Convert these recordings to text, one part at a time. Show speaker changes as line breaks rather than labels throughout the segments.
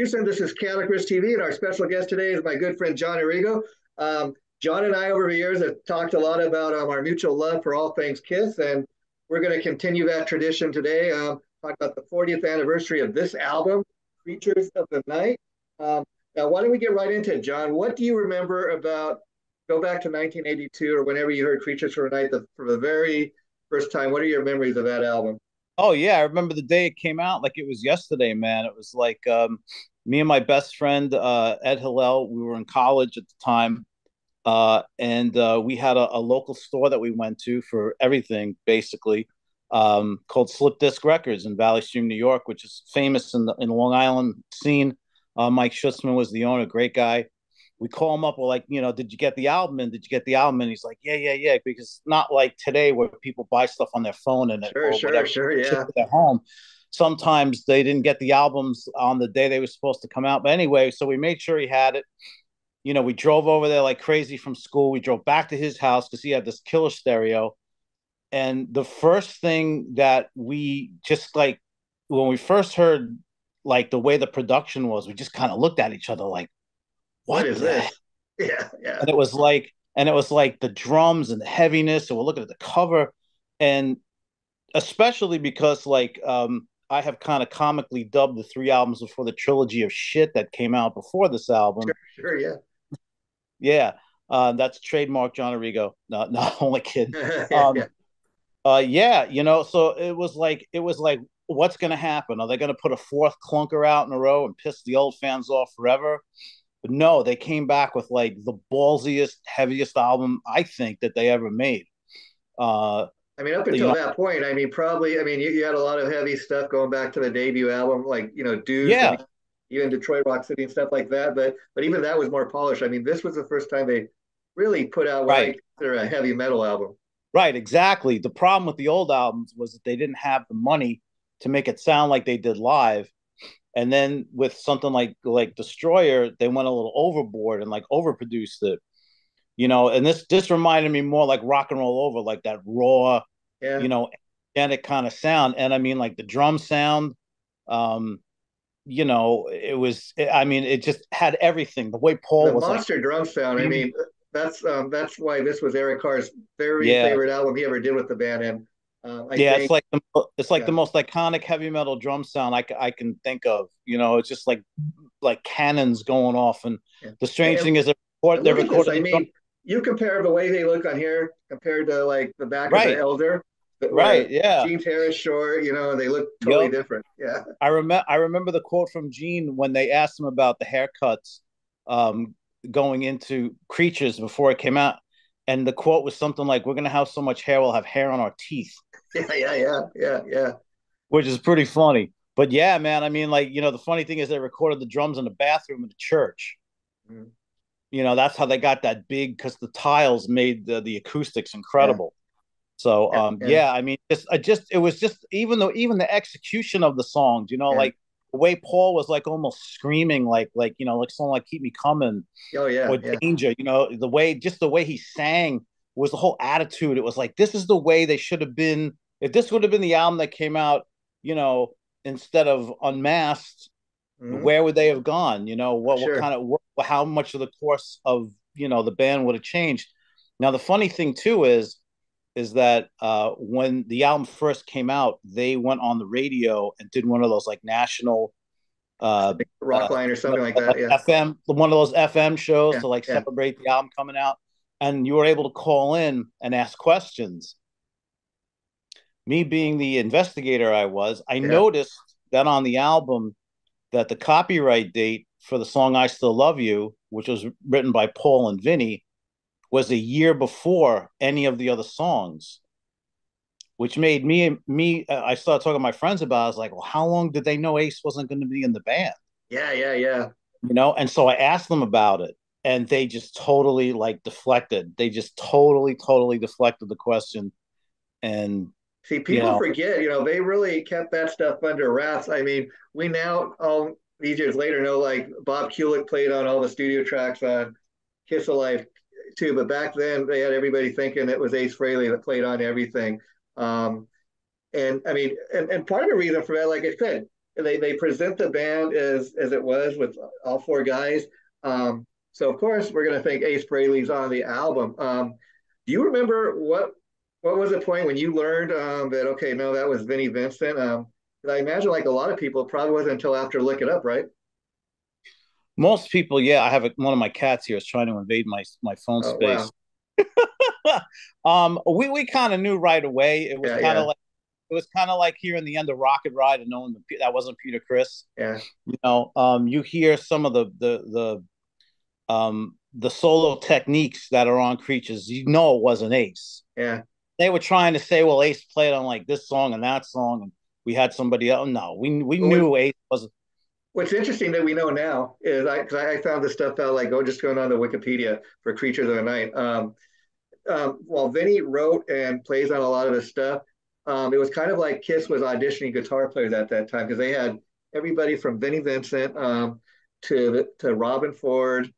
Houston. This is Chaotic Riffs TV, and our special guest today is my good friend John Erigo. Um, John and I, over the years, have talked a lot about um, our mutual love for all things Kiss, and we're going to continue that tradition today. Um, talk about the 40th anniversary of this album, Creatures of the Night. Um, now, why don't we get right into it, John? What do you remember about? Go back to 1982 or whenever you heard Creatures of the Night the, for the very first time. What are your memories of that album?
Oh yeah, I remember the day it came out like it was yesterday, man. It was like um, me and my best friend uh, Ed Hillel. We were in college at the time, uh, and uh, we had a, a, local store that we went to for everything, basically, um, called Slip Disc Records in Valley Stream, New York, which is famous in the in the Long Island scene. Uh, Mike Schutzman was the owner, great guy we call him up. We're like, you know, did you get the album? And did you get the album? And he's like, yeah, yeah, yeah. Because not like today where people buy stuff on their phone and
sure, sure, whatever, sure, yeah,
at home. Sometimes they didn't get the albums on the day they were supposed to come out. But anyway, so we made sure he had it. You know, we drove over there like crazy from school. We drove back to his house because he had this killer stereo. And the first thing that we just like when we first heard like the way the production was, we just kind of looked at each other like,
what is this? Yeah, yeah.
And it was like, and it was like the drums and the heaviness. And we're looking at the cover, and especially because like um, I have kind of comically dubbed the three albums before the trilogy of shit that came out before this album.
Sure, sure yeah,
yeah. Uh, that's trademark John Erigo. No, no, only kidding. um, yeah. Uh, yeah, you know, so it was like it was like, what's going to happen? Are they going to put a fourth clunker out in a row and piss the old fans off forever? But no, they came back with like the ballsiest, heaviest album I think that they ever made. Uh,
I mean, up until that point, I mean, probably, I mean, you, you, had a lot of heavy stuff going back to the debut album, like you know, Dude,
yeah,
even Detroit Rock City and stuff like that. But but even that was more polished. I mean, this was the first time they really put out what right. I consider a heavy metal album.
Right, exactly. The problem with the old albums was that they didn't have the money to make it sound like they did live and then with something like like destroyer they went a little overboard and like overproduced it you know and this this reminded me more like rock and roll over like that raw yeah. you know organic kind of sound and i mean like the drum sound um you know it was i mean it just had everything the way paul
the
was
monster
like,
drum sound i mean that's um that's why this was eric carr's very yeah. favorite album he ever did with the band and
uh, yeah, think, it's like the, it's like yeah. the most iconic heavy metal drum sound I, I can think of. You know, it's just like like cannons going off. And yeah. the strange and, thing is, they record, they recorded.
I mean, you compare the way they look on here compared to like the back right. of the Elder.
Right. Yeah.
Gene Harris Short You know, they look totally yep. different. Yeah.
I remember. I remember the quote from Gene when they asked him about the haircuts um, going into Creatures before it came out, and the quote was something like, "We're gonna have so much hair, we'll have hair on our teeth."
Yeah, yeah, yeah, yeah, yeah.
Which is pretty funny. But yeah, man, I mean, like, you know, the funny thing is they recorded the drums in the bathroom of the church. Mm-hmm. You know, that's how they got that big because the tiles made the, the acoustics incredible. Yeah. So um yeah, yeah. I mean just I just it was just even though even the execution of the songs, you know, yeah. like the way Paul was like almost screaming like like you know, like something like keep me coming.
Oh yeah.
Or danger, you know, the way just the way he sang was the whole attitude. It was like this is the way they should have been. If this would have been the album that came out, you know, instead of Unmasked, mm-hmm. where would they have gone? You know, what, sure. what kind of how much of the course of you know the band would have changed. Now the funny thing too is is that uh, when the album first came out, they went on the radio and did one of those like national uh,
rockline uh, or something like that.
Yeah. FM, one of those FM shows yeah, to like yeah. celebrate the album coming out and you were able to call in and ask questions. Me being the investigator I was, I noticed that on the album that the copyright date for the song I Still Love You, which was written by Paul and Vinny, was a year before any of the other songs. Which made me me uh, I started talking to my friends about. It. I was like, well, how long did they know Ace wasn't going to be in the band?
Yeah, yeah, yeah.
You know, and so I asked them about it and they just totally like deflected. They just totally, totally deflected the question. And
see, people you know, forget, you know, they really kept that stuff under wraps. I mean, we now all these years later know like Bob Kulick played on all the studio tracks on Kiss Alive too, but back then they had everybody thinking it was Ace Frehley that played on everything. Um, and I mean, and, and part of the reason for that, like I said, they they present the band as as it was with all four guys. Um, so of course we're going to think Ace Frehley's on the album. Um, do you remember what what was the point when you learned um, that okay, no, that was Vinnie Vincent? Um, I imagine like a lot of people, probably wasn't until after Lick It Up, right?
Most people, yeah. I have a, one of my cats here is trying to invade my my phone oh, space. Wow. um, we we kind of knew right away. It was yeah, kind of yeah. like it was kind of like hearing the end of Rocket Ride and knowing that, that wasn't Peter Criss.
Yeah.
You know, um, you hear some of the the the um the solo techniques that are on Creatures. You know, it wasn't Ace.
Yeah.
They were trying to say, well, Ace played on like this song and that song, and we had somebody else. No, we we knew Ace was.
What's interesting that we know now is I cause I found this stuff out like oh just going on the Wikipedia for Creatures of the Night. Um, um, while Vinnie wrote and plays on a lot of his stuff, um, it was kind of like Kiss was auditioning guitar players at that time because they had everybody from Vinnie Vincent um, to to Robben Ford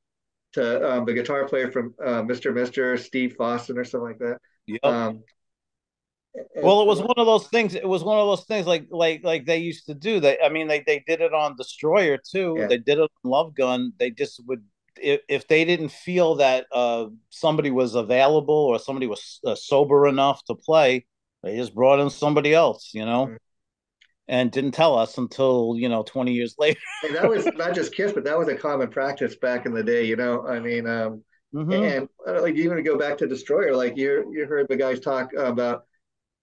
to um, the guitar player from uh, Mr. Mister Steve Foster or something like that.
Yep. Um, well, it was one of those things. It was one of those things like like like they used to do. They, I mean, they they did it on Destroyer too. Yeah. They did it on Love Gun. They just would if, if they didn't feel that uh, somebody was available or somebody was uh, sober enough to play, they just brought in somebody else, you know, mm-hmm. and didn't tell us until you know twenty years later.
and that was not just Kiss, but that was a common practice back in the day. You know, I mean, um, mm-hmm. and uh, like even to go back to Destroyer, like you you heard the guys talk about,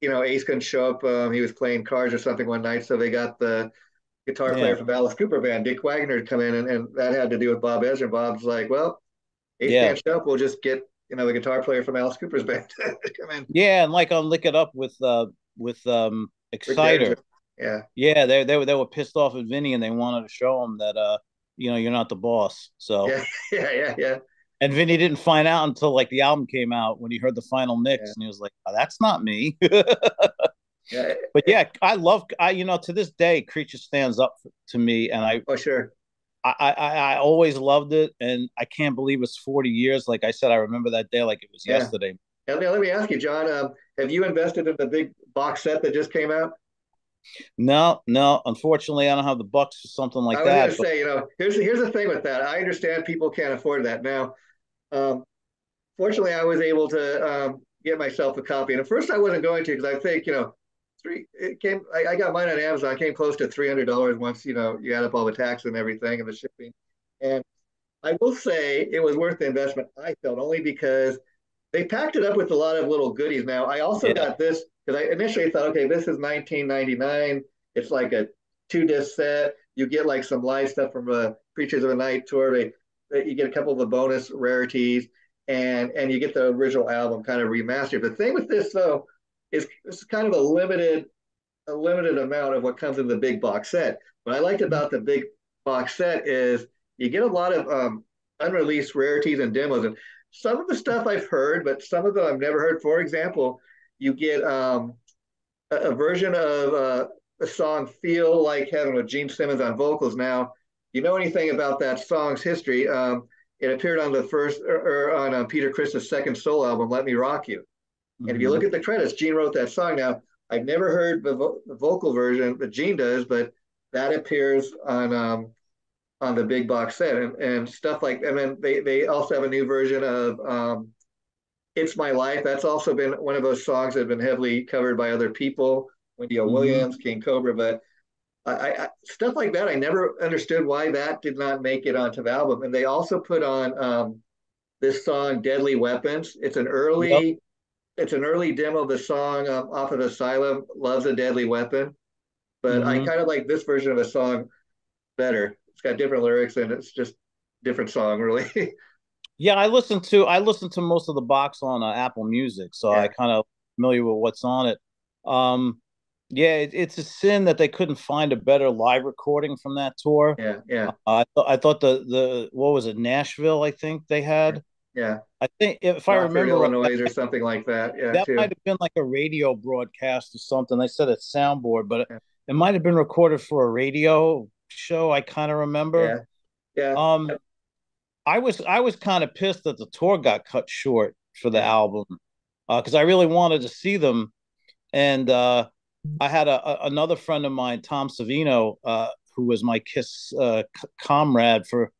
you know, Ace couldn't show up. Um, he was playing cards or something one night, so they got the guitar player from Alice Cooper band, Dick Wagner, to come in, and, and that had to do with Bob Ezrin. Bob's like, well, Ace yeah. can't show up. We'll just get you know the guitar player from Alice Cooper's band to come in.
Yeah, and like on Lick It Up with uh with um Exciter.
Yeah.
Yeah, they they were they were pissed off at Vinnie and they wanted to show him that uh you know you're not the boss. So
yeah, yeah, yeah, yeah.
And Vinny didn't find out until like the album came out when he heard the final mix yeah. and he was like, oh, "That's not me." yeah. But yeah, I love I you know to this day, Creature stands up to me, and I
oh sure
I, I, I always loved it, and I can't believe it's 40 years. Like I said, I remember that day like it was yeah. yesterday.
And let me ask you, John, um, have you invested in the big box set that just came out?
No, no. Unfortunately, I don't have the bucks or something like
I
that.
I was going to say, you know, here's here's the thing with that. I understand people can't afford that now. Um, fortunately, I was able to um, get myself a copy, and at first I wasn't going to because I think, you know, three it came I, I, got mine on amazon. I came close to $300 once you know you add up all the tax and everything and the shipping. And i will say it was worth the investment i felt only because they packed it up with a lot of little goodies. Now i also yeah. got this because i initially thought okay this is 1999 it's like a two disc set. You get like some live stuff from the creatures of the night tour. They, you get a couple of the bonus rarities and and you get the original album kind of remastered the thing with this though is, is kind of a limited a limited amount of what comes in the big box set. What I liked about the big box set is you get a lot of um, unreleased rarities and demos, and some of the stuff I've heard, but some of them I've never heard. For example, you get um, a, a, version of uh, a song "Feel Like Heaven" with Gene Simmons on vocals. Now, you know anything about that song's history? Um, it appeared on the first or, or on uh, Peter Criss's second solo album, "Let Me Rock You." And if you look at the credits, Gene wrote that song. Now, I've never heard the, vo- the vocal version that Gene does, but that appears on um, on the big box set and, and stuff like. That. And then they they also have a new version of um, "It's My Life." That's also been one of those songs that have been heavily covered by other people, Wendy O. Mm-hmm. Williams, King Cobra. But I, I, stuff like that, I never understood why that did not make it onto the album. And they also put on um, this song "Deadly Weapons." It's an early. Yep it's an early demo of the song um, off of Asylum, "Love's a Deadly Weapon," but mm-hmm. I kind of like this version of the song better. It's got different lyrics and it's just different song, really.
yeah, I listened to I listened to most of the box on uh, Apple Music, so yeah. I kind of familiar with what's on it. Um, yeah, it, it's a sin that they couldn't find a better live recording from that tour.
Yeah, yeah.
Uh, I thought I thought the the what was it Nashville? I think they had.
Yeah.
I think if I remember
Illinois right, or something like that. Yeah.
That too. might have been like a radio broadcast or something. They said it's soundboard, but yeah. it, it might have been recorded for a radio show. I kind of remember.
Yeah.
Yeah. Um I was I was kind of pissed that the tour got cut short for the album. Uh, because I really wanted to see them. And uh I had a, a, another friend of mine, Tom Savino, uh, who was my Kiss uh, c- comrade for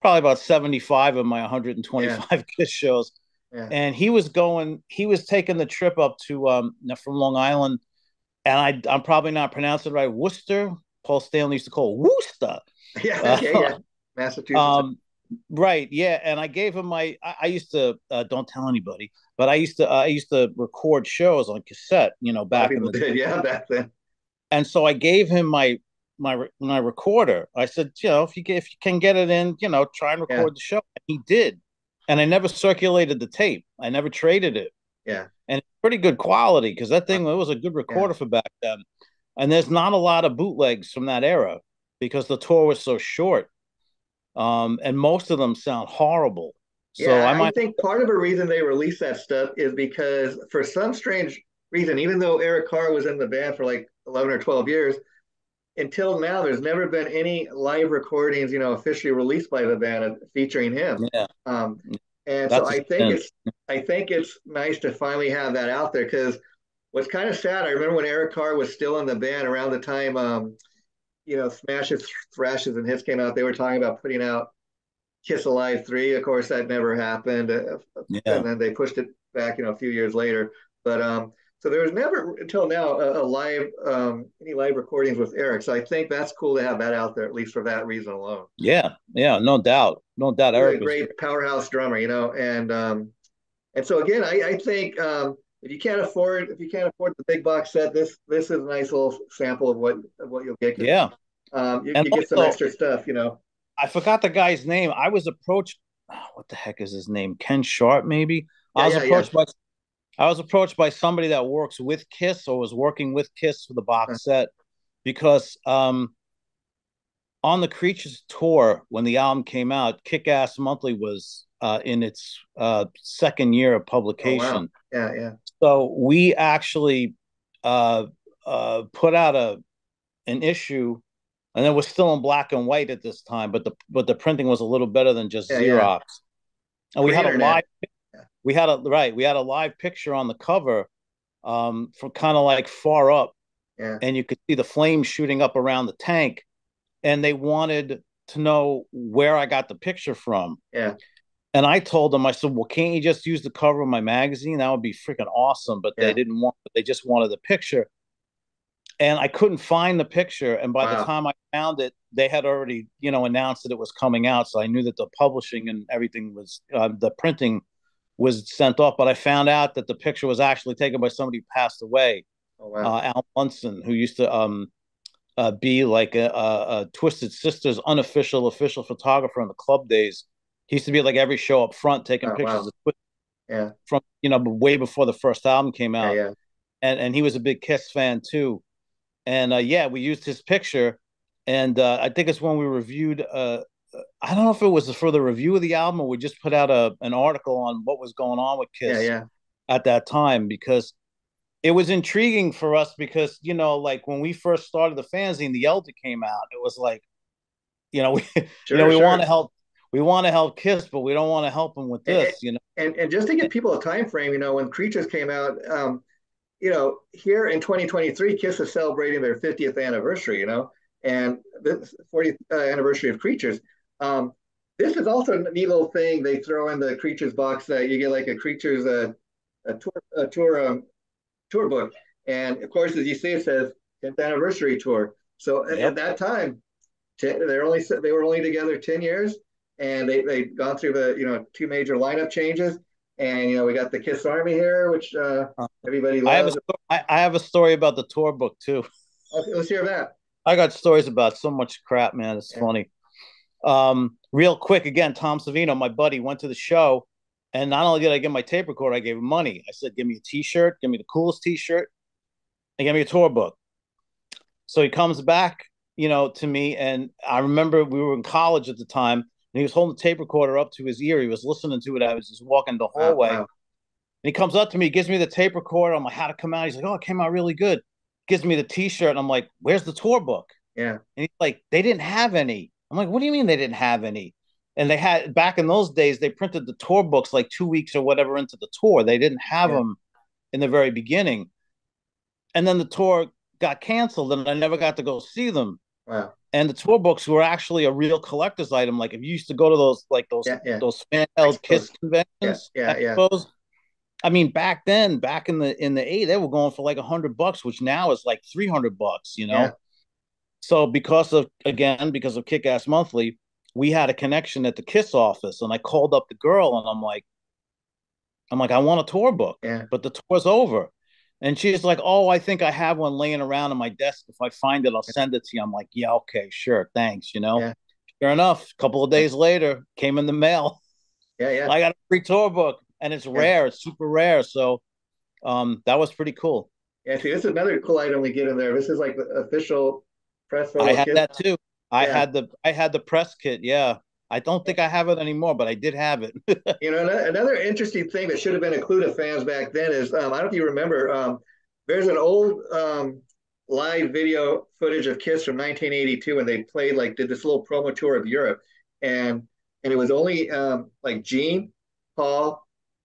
probably about 75 of my 125 yeah. Kiss shows. Yeah. And he was going, he was taking the trip up to um, from Long Island, and I, I'm probably not pronouncing it right, Worcester. Paul Stanley used to call it Worcester.
Yeah, uh, yeah, yeah. Massachusetts. Um,
right, yeah. And I gave him my. I, I used to uh, don't tell anybody, but I used to uh, I used to record shows on cassette. You know, back in the
did, yeah, back then.
And so I gave him my my my recorder. I said, you know, if you get, if you can get it in, you know, try and record yeah. the show. He did, and I never circulated the tape. I never traded it.
Yeah,
and pretty good quality because that thing it was a good recorder yeah. for back then. And there's not a lot of bootlegs from that era because the tour was so short, um, and most of them sound horrible. So
yeah, I, might... I think part of the reason they released that stuff is because for some strange reason, even though Eric Carr was in the band for like 11 or 12 years, until now, there's never been any live recordings, you know, officially released by the band featuring him.
Yeah.
Um, and That's so I think it's I think it's nice to finally have that out there because what's kind of sad. I remember when Eric Carr was still in the band around the time, um, you know, Smashes, Thrashes, and Hits came out. They were talking about putting out Kiss Alive three. Of course, that never happened, uh, yeah. and then they pushed it back, you know, a few years later. But um, so there was never until now a, a live um, any live recordings with Eric. So I think that's cool to have that out there at least for that reason alone.
Yeah, yeah, no doubt, no doubt.
Eric, a great powerhouse drummer, you know, and um, and so again, I, I think um, if you can't afford if you can't afford the big box set, this this is a nice little sample of what of what you'll get.
Yeah,
um, you, you get some extra stuff, you know.
I forgot the guy's name. I was approached. Oh, what the heck is his name? Ken Sharp, maybe. Yeah, I was yeah, approached yeah. by I was approached by somebody that works with Kiss or was working with Kiss for the box set because um, on the Creatures tour when the album came out, Kick Ass Monthly was uh, in its uh, second year of publication. Oh, wow.
Yeah, yeah.
So we actually uh, uh, put out a an issue, and it was still in black and white at this time, but the but the printing was a little better than just yeah, Xerox. Yeah. And we had a live we had a right we had a live picture on the cover um from kind of like far up
yeah.
and you could see the flames shooting up around the tank and they wanted to know where i got the picture from
yeah
and i told them i said well can't you just use the cover of my magazine that would be freaking awesome but yeah. they didn't want they just wanted the picture and i couldn't find the picture and by wow. the time i found it they had already you know announced that it was coming out so i knew that the publishing and everything was uh, the printing was sent off, but I found out that the picture was actually taken by somebody who passed away,
oh, wow. uh,
Al Munson, who used to um, uh, be like a, a, a, Twisted Sisters unofficial official photographer in the club days. He used to be like every show up front taking oh, pictures wow. of
yeah.
from you know way before the first album came out.
Yeah, yeah.
And and he was a big Kiss fan too. And uh, yeah, we used his picture, and uh, I think it's when we reviewed uh, I don't know if it was for the review of the album or we just put out a an article on what was going on with Kiss
yeah, yeah.
at that time because it was intriguing for us because you know like when we first started the fanzine the Elder came out it was like you know we sure, you know we sure. want to help we want to help Kiss but we don't want to help them with this
and,
you know
and and just to give people a time frame you know when Creatures came out um you know here in 2023 Kiss is celebrating their 50th anniversary you know and the 40th uh, anniversary of Creatures um, this is also a neat little thing they throw in the creatures box that you get like a creatures uh, a tour a tour um, tour book, and of course as you see it says 10th anniversary tour. So yep. at, that time, they're only they were only together 10 years, and they they gone through the you know two major lineup changes. And you know we got the Kiss Army here, which uh, everybody loves. I
have, a story, I have a story about the tour book too.
Okay, let's hear that.
I got stories about so much crap, man. It's yeah. funny. Um, real quick, again, Tom Savino, my buddy, went to the show, and not only did I get my tape recorder, I gave him money. I said, "Give me a T-shirt, give me the coolest T-shirt, and give me a tour book." So he comes back, you know, to me, and I remember we were in college at the time, and he was holding the tape recorder up to his ear. He was listening to it. I was just walking the hallway. Wow. And he comes up to me, gives me the tape recorder. I'm like, "How'd it come out?" He's like, "Oh, it came out really good." Gives me the T-shirt, and I'm like, "Where's the tour book?"
Yeah.
And he's like, "They didn't have any." I'm like, what do you mean they didn't have any? And they had back in those days, they printed the tour books like two weeks or whatever into the tour. They didn't have yeah. them in the very beginning. and then the tour got canceled, and I never got to go see them.
Wow.
And the tour books were actually a real collector's item. Like if you used to go to those like those
Yeah, yeah.
those fan held Kiss conventions,
Yeah, yeah, yeah.
I mean, back then, back in the in the eight, they were going for like a hundred bucks, which now is like three hundred bucks. You know. So because of again because of Kick Ass Monthly, we had a connection at the Kiss office, and I called up the girl, and I'm like, I'm like, I want a tour book,
Yeah.
but the tour's over. And she's like, Oh, I think I have one laying around on my desk. If I find it, I'll send it to you. I'm like, Yeah, okay, sure, thanks. You know.
Yeah.
Sure enough, a couple of days later, came in the mail.
Yeah, yeah.
I got a free tour book, and it's rare. It's super rare. So, um, that was pretty cool.
Yeah, see, this is another cool item we get in there. This is like the official press
I had
kit.
that too. I
Yeah.
had the I had the press kit. Yeah, I don't think I have it anymore, but I did have it.
You know, another interesting thing that should have been included to fans back then is um, I don't know if you remember. Um, there's an old um, live video footage of Kiss from 1982 when they played like did this little promo tour of Europe, and and it was only um, like Gene, Paul,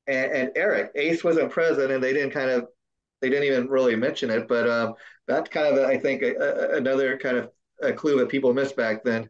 and, and Eric. Ace wasn't present, and they didn't kind of they didn't even really mention it. But um, that's kind of I think a, a, another kind of a clue that people missed back then.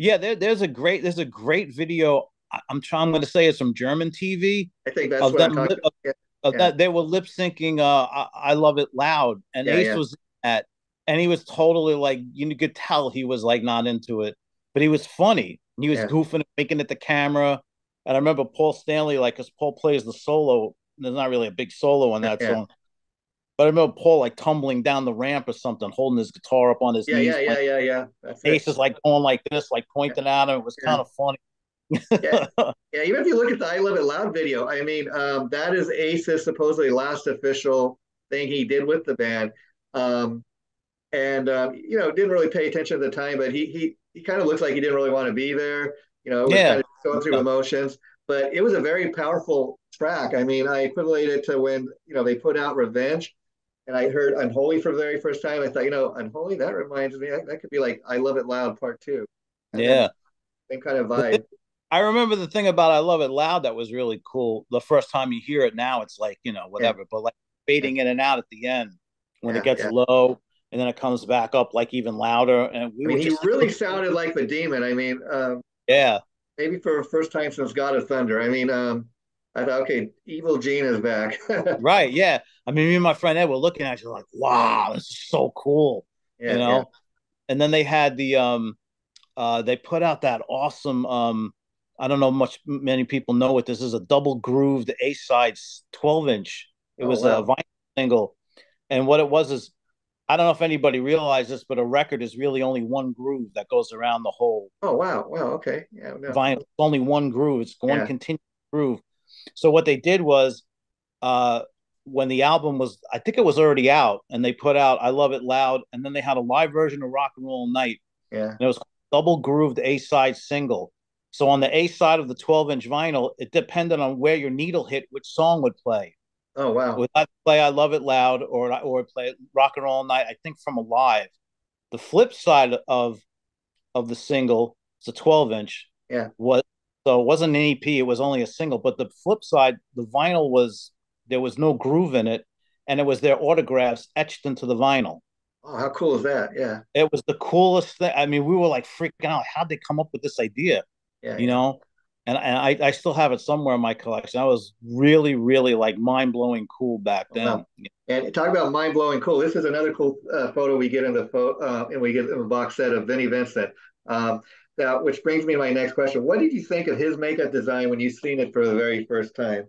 Yeah, there, there's a great there's a great video. I'm trying. I'm going to say it's from German TV
I think that's
of
what I'm talking.
of,
Yeah,
of
yeah.
that they were lip syncing. Uh, I, I love it loud, and
Yeah,
Ace was at, and he was totally like you could tell he was like not into it, but he was funny. He was goofing, making at the camera, and I remember Paul Stanley like because Paul plays the solo. There's not really a big solo on that song. But I remember Paul like tumbling down the ramp or something, holding his guitar up on his
Yeah,
knees.
yeah, yeah, yeah, yeah. That's it.
Ace is like going like this, like pointing at him. It was
Yeah.
kind of funny.
Yeah. Yeah, even if you look at the I Love It Loud video, I mean, um, that is Ace's supposedly last official thing he did with the band. Um, and um, you know, didn't really pay attention at the time, but he he he kind of looks like he didn't really want to be there. You know,
Yeah.
kind of going through
Yeah.
emotions. But it was a very powerful track. I mean, I equivalent it to when you know they put out Revenge, and I heard Unholy for the very first time. I thought, you know, Unholy that reminds me that, that could be like I Love It Loud Part Two. And
yeah.
same kind of vibe.
I remember the thing about I Love It Loud that was really cool. The first time you hear it now, it's like, you know, whatever, but like fading in and out at the end when
Yeah,
it gets
yeah.
low and then it comes back up like even louder. And we
I mean, he
just
really sounded like the demon. I mean, um,
yeah.
maybe for the first time since God of Thunder. I mean, um, I thought, okay, Evil Gene is back.
Right. Yeah. I mean, me and my friend Ed were looking at you like, wow, this is so cool.
yeah,
you know? And then they had the um uh they put out that awesome um I don't know much many people know what this is a double grooved A sides 12 inch. It
Oh,
was
wow.
a vinyl single. And what it was is I don't know if anybody realized this, but a record is really only one groove that goes around the whole.
Oh wow, wow, okay, yeah, no.
vinyl. It's only one groove. It's one
Yeah.
continuous groove. So what they did was, uh, when the album was, I think it was already out, and they put out "I Love It Loud," and then they had a live version of "Rock and Roll Night,"
yeah,
and it was double grooved A side single. So on the A side of the 12 inch vinyl, it depended on where your needle hit, which song would play.
oh wow,
Would I play "I Love It Loud" or or play "Rock and Roll Night"? I think from Alive. The flip side of of the single, it's a 12 inch.
Yeah.
Was so it wasn't an EP, it was only a single. But the flip side, the vinyl was there was no groove in it, and it was their autographs etched into the vinyl.
oh how cool is that? Yeah,
It was the coolest thing. I mean, we were like freaking out. How'd they come up with this idea?
yeah,
You know? And, and I, I still have it somewhere in my collection. I was really, really like mind blowing cool back then.
Wow. And talk about mind blowing cool. This is another cool uh, photo we get in the pho- uh, and we get in the box set of Vinnie Vincent. Um, now, which brings me to my next question. What did you think of his makeup design when you seen it for the very first time?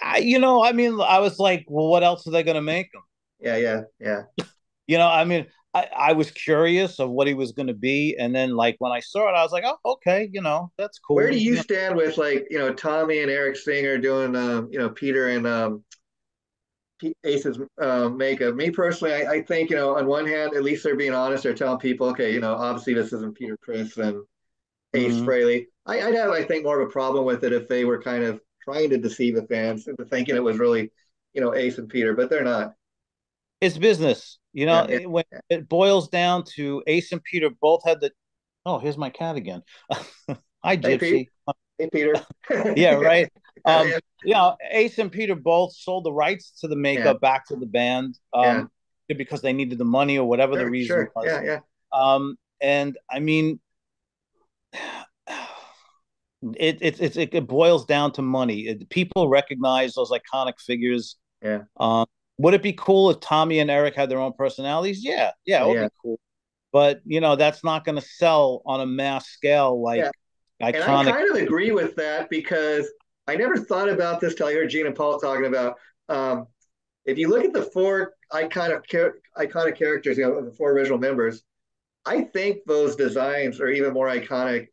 I, you know, I mean, I was like, well, what else are they going to make them?
Yeah, yeah, yeah,
You know, I mean, I, I was curious of what he was going to be. And then, like, when I saw it, I was like, oh, okay, you know, that's cool.
Where do you stand with like you know Tommy and Eric Singer doing um, you know Peter and um, Ace's uh, makeup? Me personally, I, I think you know on one hand, at least they're being honest. They're telling people, okay, you know, obviously this isn't Peter Criss and Ace
Mhm.
Frehley. I, I'd have, I think, more of a problem with it if they were kind of trying to deceive the fans into thinking it was really, you know, Ace and Peter, but they're not.
It's business. You know,
Yeah, yeah,
it- when it boils down to Ace and Peter both had the. Oh, here's my cat again. Hi, Gypsy.
Hey, Peter.
yeah, right. Um, yeah. you know, Ace and Peter both sold the rights to the makeup yeah. back to the band um, yeah. because they needed the money or whatever sure, the reason sure. was.
Yeah, yeah.
Um, and I mean, it it, it it boils down to money. It, people recognize those iconic figures.
Yeah.
Um, would it be cool if Tommy and Eric had their own personalities? Yeah, yeah, it would yeah. be cool. But you know, that's not going to sell on a mass scale like yeah. iconic. And I
kind of agree with that because I never thought about this till I heard Gene and Paul talking about. Um, if you look at the four iconic iconic characters, you know, the four original members, I think those designs are even more iconic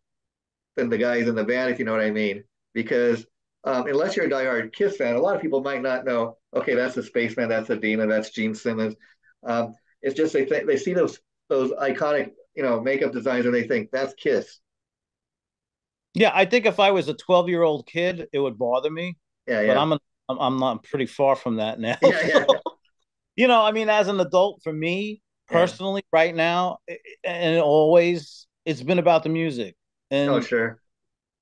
than the guys in the band, if you know what I mean. Because um, unless you're a diehard Kiss fan, a lot of people might not know. Okay, that's a spaceman, that's a demon, that's Gene Simmons. Um, it's just they think they see those those iconic, you know, makeup designs and they think that's Kiss.
Yeah, I think if I was a 12 year old kid, it would bother me.
Yeah, yeah.
But I'm a, I'm I'm not pretty far from that now. Yeah, yeah. you know, I mean, as an adult, for me personally, yeah. right now, and always, it's been about the music. And
oh, sure.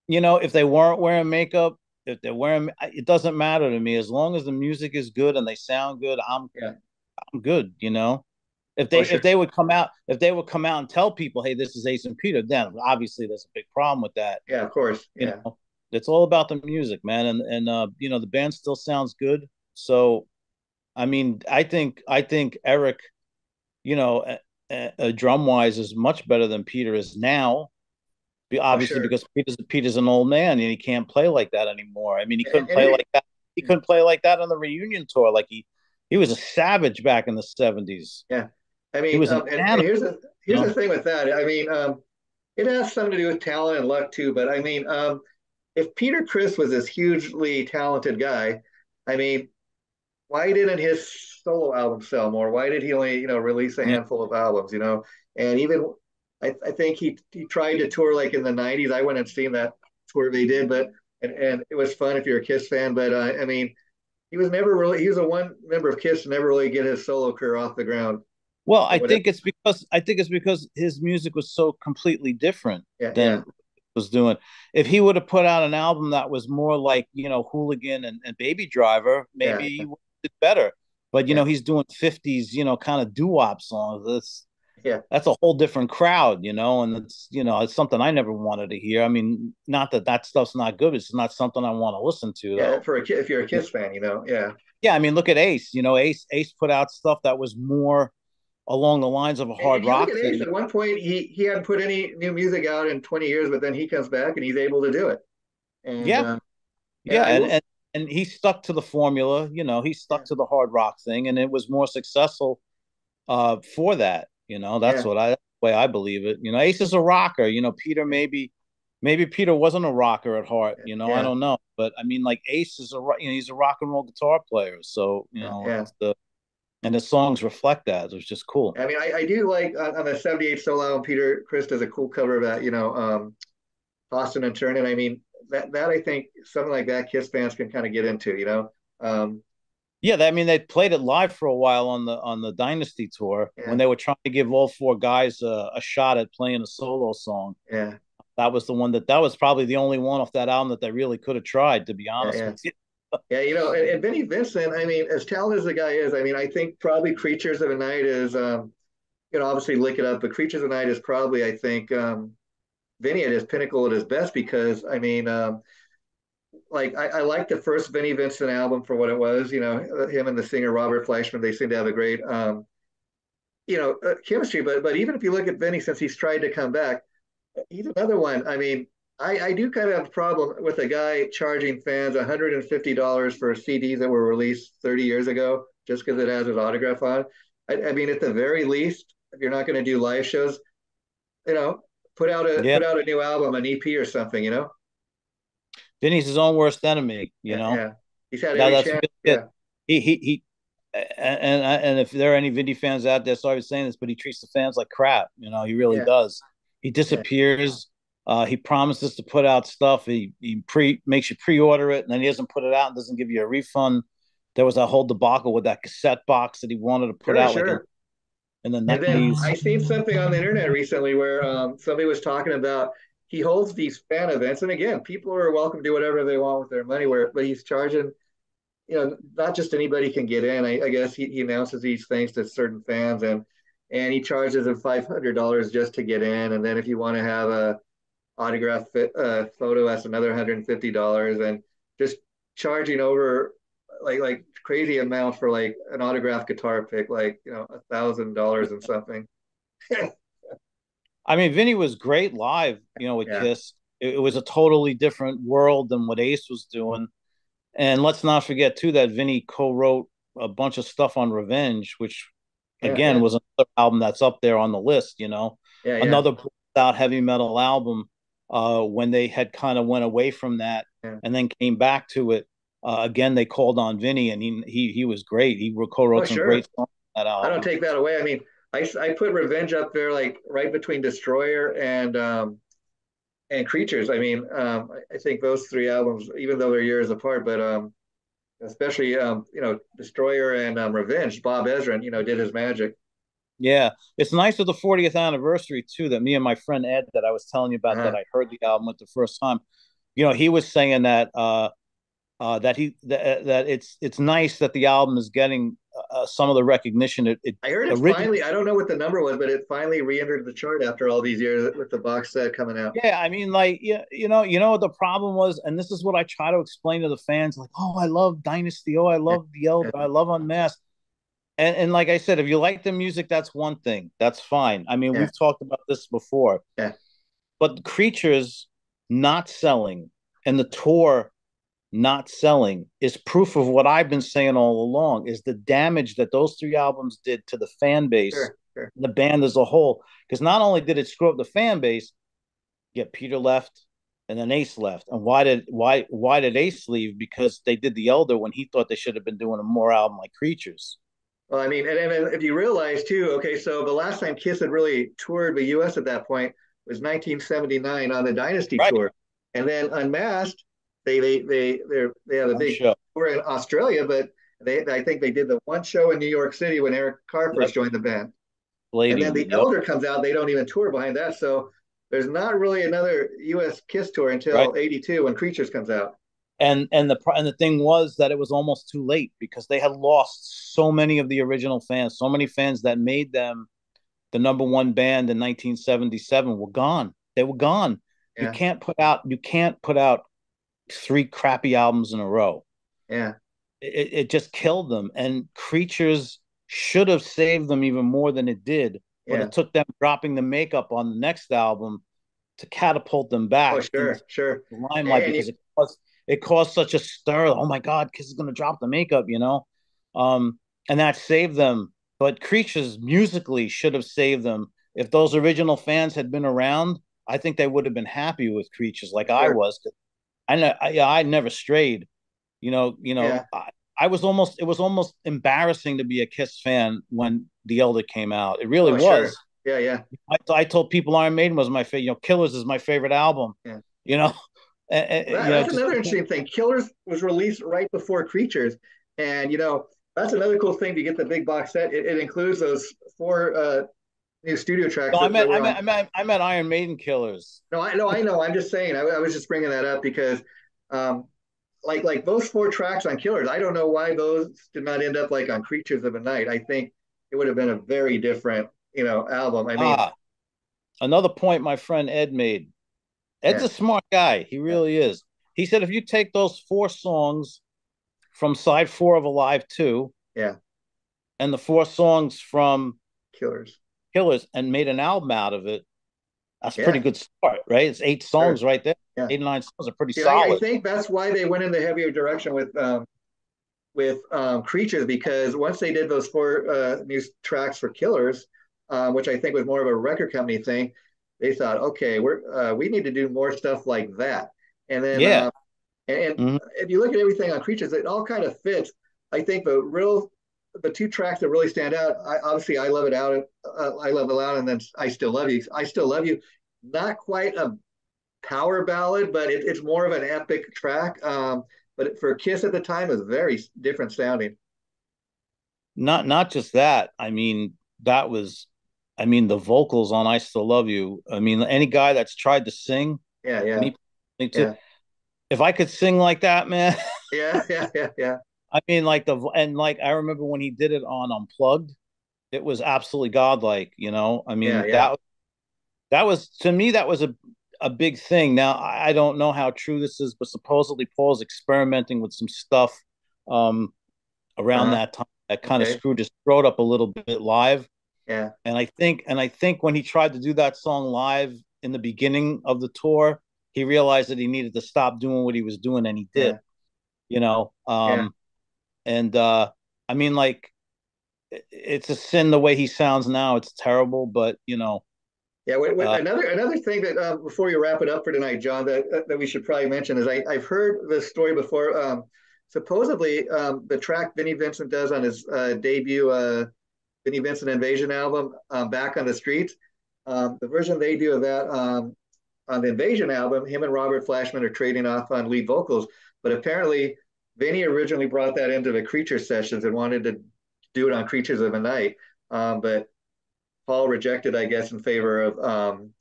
You know, if they weren't wearing makeup, if they're wearing, it doesn't matter to me as long as the music is good and they sound good. I'm,
yeah.
I'm good. You know, if they sure. if they would come out if they would come out and tell people, hey, this is Ace and Peter, then obviously there's a big problem with that.
Yeah, of course.
Yeah. You know, it's all about the music, man, and and uh, you know the band still sounds good. So, I mean, I think I think Eric, you know, uh, drum wise is much better than Peter is now obviously sure. because Peter's Peter's an old man and he can't play like that anymore. I mean, he couldn't play like that. He couldn't play like that on the reunion tour. Like he he was a savage back in the seventies.
Yeah, I mean, um, and, and, here's the here's the thing with that. I mean, um, it has something to do with talent and luck too. But I mean, um, if Peter Criss was this hugely talented guy, I mean, why didn't his solo album sell more? Why did he only you know release a handful of albums? You know, and even I, I think he he tried to tour like in the '90s. I went and seen that tour they did, but and, and it was fun if you're a Kiss fan. But uh, I mean, he was never really he was a one member of Kiss to never really get his solo career off the ground.
Well, I think it's because I think it's because his music was so completely different
yeah, than yeah.
was doing. If he would have put out an album that was more like you know Hooligan and, and Baby Driver, maybe yeah. he would did better. But you know he's doing '50s, you know, kind of doo wop songs. That's
yeah
that's a whole different crowd you know and it's you know it's something i never wanted to hear i mean not that that stuff's not good it's not something i want to listen to
yeah though. for a kid if you're a kiss fan you know yeah
yeah i mean look at ace you know ace ace put out stuff that was more along the lines of a hard rock
at, ace, at one point he he hadn't put any new music out in 20 years but then he comes back and he's able to do it
and, yeah uh, yeah, and, and and he stuck to the formula you know he stuck to the hard rock thing and it was more successful uh for that you know, that's yeah. what I way I believe it. You know, Ace is a rocker. You know, Peter maybe maybe Peter wasn't a rocker at heart. You know, yeah. I don't know, but I mean, like Ace is a you know he's a rock and roll guitar player. So you know, yeah. the and the songs reflect that. It was just cool.
I mean, I, I do like on, on the '78 solo album, Peter Criss does a cool cover of that. You know, um, Tossin' and Turnin'. I mean, that that I think something like that Kiss fans can kind of get into. You know. Um,
yeah, I mean they played it live for a while on the on the Dynasty tour yeah. when they were trying to give all four guys a, a, shot at playing a solo song.
Yeah,
that was the one that that was probably the only one off that album that they really could have tried. To be honest
yeah, yeah. Yeah, you know, and, and Vinnie Vincent. I mean, as talented as the guy is, I mean, I think probably Creatures of the Night is, um, you know, obviously lick it up, but Creatures of the Night is probably, I think, um, Vinnie at his pinnacle at his best because, I mean. Um, like I, I like the first Vinnie Vincent album for what it was. You know, him and the singer Robert Fleischman, they seem to have a great, um, you know, uh, chemistry. But but even if you look at Vinnie since he's tried to come back, he's another one. I mean, I, I do kind of have a problem with a guy charging fans $150 for CDs that were released 30 years ago just because it has his autograph on. I, I mean, at the very least, if you're not going to do live shows, you know, put out a yeah. put out a new album, an EP or something, you know.
Vinny's his own worst enemy. You
yeah,
know.
Yeah. He's had every chance. Yeah.
He he he. And and if there are any Vinnie fans out there, sorry for saying this, but he treats the fans like crap. You know, he really yeah. does. He disappears. Uh, he promises to put out stuff. He he pre makes you pre-order it, and then he doesn't put it out and doesn't give you a refund. There was a whole debacle with that cassette box that he wanted to put sure, out. Sure. Like and then,
and then I seen something on the internet recently where um, somebody was talking about he holds these fan events, and again, people are welcome to do whatever they want with their money. Where, but he's charging, you know, not just anybody can get in. I, I guess he, he announces these things to certain fans, and and he charges them five hundred dollars just to get in, and then if you want to have a autograph fit, uh, photo, that's another hundred and fifty dollars, and just charging over like like crazy amount for like an autographed guitar pick, like you know, a thousand dollars and something.
I mean, Vinny was great live, you know, with yeah. Kiss. It, it, was a totally different world than what Ace was doing. And let's not forget too that Vinny co-wrote a bunch of stuff on Revenge, which yeah, again yeah. was another album that's up there on the list. You know, another out heavy metal album uh, when they had kind of went away from that and then came back to it. Uh, again, they called on Vinny, and he he he was great. He co-wrote oh, some sure. great songs.
I don't take that away. I mean, I, I put Revenge up there like right between Destroyer and um, and Creatures. I mean, um, I think those three albums, even though they're years apart, but um, especially um, you know Destroyer and um, Revenge, Bob Ezrin, you know, did his magic.
Yeah, it's nice with the 40th anniversary too. That me and my friend Ed, that I was telling you about, uh-huh. that I heard the album with the first time. You know, he was saying that uh, uh, that he that, that it's it's nice that the album is getting uh, some of the recognition. It, it
I heard it finally. I don't know what the number was, but it finally re-entered the chart after all these years with the box set coming out.
Yeah, I mean, like yeah, you know, you know what the problem was, and this is what I try to explain to the fans. Like, oh, I love Dynasty. Oh, I love the Elder. I love Unmasked. And and like I said, if you like the music, that's one thing. That's fine. I mean, yeah. we've talked about this before.
Yeah.
But creatures not selling and the tour not selling is proof of what I've been saying all along is the damage that those three albums did to the fan base, sure, sure. the band as a whole. Because not only did it screw up the fan base, yet Peter left and then Ace left. And why did why why did Ace leave? Because they did the Elder when he thought they should have been doing a more album like Creatures.
Well, I mean, and, and if you realize too, okay, so the last time Kiss had really toured the U.S. at that point was 1979 on the Dynasty right. tour, and then Unmasked they they they they they have a big show. tour in Australia, but they I think they did the one show in New York City when Eric Carr first yep. joined the band. Lady, and then the yep. Elder comes out. They don't even tour behind that, so there's not really another U.S. Kiss tour until '82 when Creatures comes out.
And and the and the thing was that it was almost too late because they had lost so many of the original fans, so many fans that made them the number one band in 1977 were gone. They were gone. Yeah. You can't put out you can't put out three crappy albums in a row.
Yeah.
It, it just killed them. And Creatures should have saved them even more than it did. But yeah. it took them dropping the makeup on the next album to catapult them back.
Oh, sure, sure.
The limelight because it caused it caused such a stir. Oh my God, Kiss is gonna drop the makeup, you know? Um, and that saved them. But Creatures musically should have saved them. If those original fans had been around, I think they would have been happy with Creatures like sure. I was. I know, I, I never strayed. You know, you know, yeah. I, I, was almost it was almost embarrassing to be a Kiss fan when The Elder came out. It really oh, was. Sure.
Yeah, yeah.
I, I told people Iron Maiden was my favorite. You know, Killers is my favorite album. Yeah. You know,
you know, that's just, another interesting thing. Killers was released right before Creatures, and you know that's another cool thing to get the big box set. It, it includes those four uh, new studio tracks.
No, I meant, I meant, I meant, I meant Iron Maiden Killers.
No, I know, I know. I'm just saying. I, I was just bringing that up because, um, like, like those four tracks on Killers, I don't know why those did not end up like on Creatures of the Night. I think it would have been a very different, you know, album. I mean, ah,
another point my friend Ed made. Ed's yeah. a smart guy. He really is. He said if you take those four songs from side four of Alive 2,
yeah,
and the four songs from
Killers
Killers and made an album out of it, that's yeah. pretty good start, right? It's eight songs sure. right there. Yeah. Eight nine songs are pretty yeah, solid.
I think that's why they went in the heavier direction with um, with um, Creatures because once they did those four uh, new tracks for Killers, um, which I think was more of a record company thing, they thought, okay, we're uh, we need to do more stuff like that. And then
yeah,
uh, and, mm-hmm. if you look at everything on Creatures, it all kind of fits. I think the real the two tracks that really stand out, I, obviously, I Love It Loud. Uh, I Love It Loud, and then I still love you. I still love you. Not quite a power ballad, but it, it's more of an epic track. Um, but for Kiss at the time, it was very different sounding.
Not not just that. I mean, that was I mean, the vocals on "I Still Love You." I mean, any guy that's tried to sing,
yeah, yeah,
me, me too. Yeah. If I could sing like that, man.
yeah, yeah, yeah, yeah. I
mean, like the and like I remember when he did it on Unplugged, it was absolutely godlike. You know, I mean, yeah, yeah. that that was to me that was a a big thing. Now I don't know how true this is, but supposedly Paul's experimenting with some stuff um, around uh-huh. that time that kind okay. of screwed his throat up a little bit live.
Yeah.
And I think and I think when he tried to do that song live in the beginning of the tour, he realized that he needed to stop doing what he was doing and he did. Yeah. You know, um yeah. and uh I mean like it's a sin the way he sounds now. It's terrible, but you know,
yeah, wait, wait, uh, another another thing that uh, before you wrap it up for tonight, John, that uh, that we should probably mention is I, I've heard this story before. Um, supposedly, um, the track Vinnie Vincent does on his uh, debut uh, Vinnie Vincent Invasion album, um, "Back on the Streets," um, the version they do of that um, on the Invasion album, him and Robert Fleischman are trading off on lead vocals. But apparently, Vinnie originally brought that into the Creature sessions and wanted to do it on Creatures of the Night, um, but Paul rejected, I guess, in favor of um,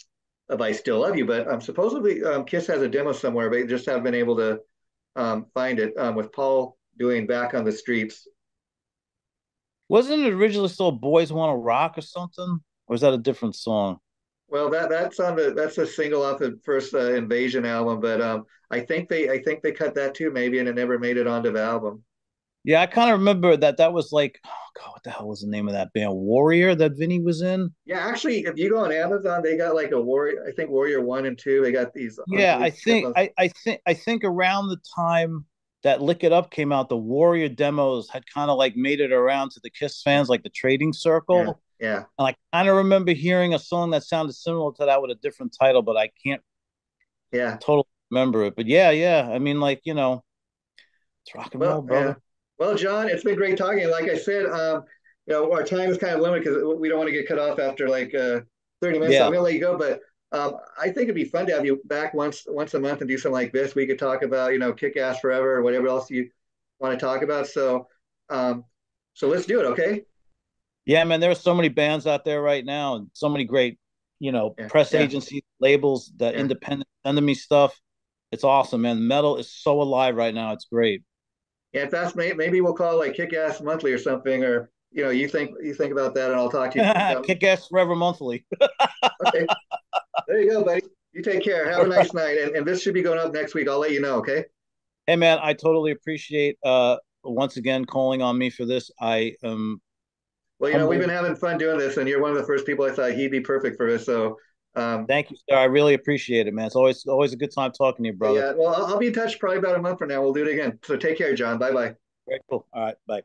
of I Still Love You. But um, supposedly Kiss has a demo somewhere, but just haven't been able to find it with Paul doing Back on the Streets.
Wasn't it originally still Boys Want to Rock or something? Or is that a different song?
Well, that that's on the that's a single off the first uh, Invasion album, but um, I think they I think they cut that too maybe, and it never made it onto the album.
Yeah, I kind of remember that. That was like, oh god, what the hell was the name of that band? Warrior that Vinnie was in.
Yeah, actually, if you go on Amazon, they got like a Warrior. I think Warrior one and two. They got these.
Yeah, I think I, I think I think around the time that Lick It Up came out, the Warrior demos had kind of like made it around to the Kiss fans, like the Trading Circle.
Yeah. yeah.
And I kind of remember hearing a song that sounded similar to that with a different title, but I can't.
Yeah.
Totally remember it, but yeah, yeah. I mean, like you know, it's rock and well, roll, brother. Yeah.
Well, John, it's been great talking. Like I said, um, you know, our time is kind of limited because we don't want to get cut off after like uh, 30 minutes. Yeah. So I'm gonna let you go, but um, I think it'd be fun to have you back once once a month and do something like this. We could talk about, you know, kick ass forever or whatever else you want to talk about. So, um, so let's do it. Okay.
Yeah, man. There are so many bands out there right now, and so many great, you know, yeah. press yeah. agencies, labels, that yeah. independent sending me stuff. It's awesome, man. Metal is so alive right now. It's great
yeah, if that's maybe we'll call like Kick Ass Monthly or something, or you know, you think you think about that, and I'll talk to
you. Kick Ass Forever Monthly.
okay, there you go, buddy. You take care. Have a nice night, and, and this should be going up next week. I'll let you know. Okay.
Hey, man, I totally appreciate uh once again calling on me for this. I um.
Well, you know, we've been having fun doing this, and you're one of the first people I thought he'd be perfect for this. So
um, Thank you, sir. I really appreciate it, man. It's always always a good time talking to you, brother.
Yeah. Well, I'll, I'll be in touch probably about a month from now. We'll do it again. So take care, John. Bye bye.
Very cool. All right. Bye.